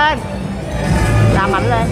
lên. Làm mạnh lên.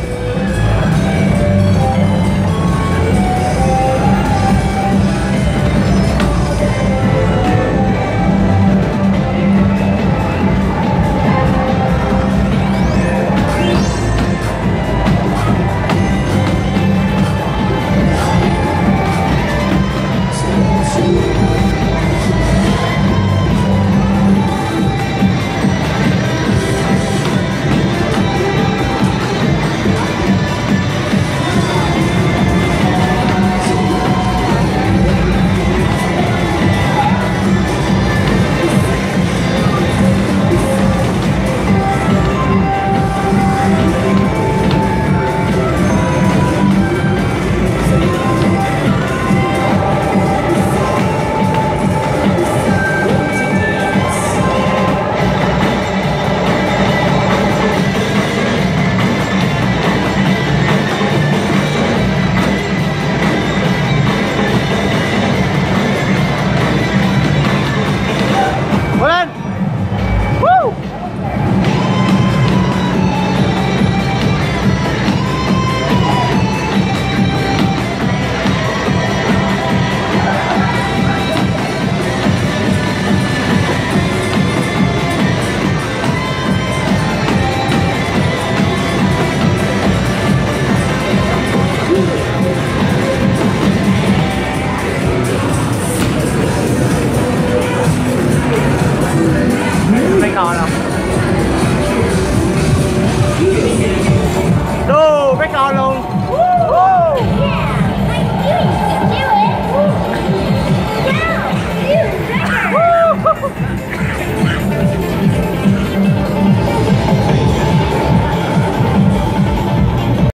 non, non.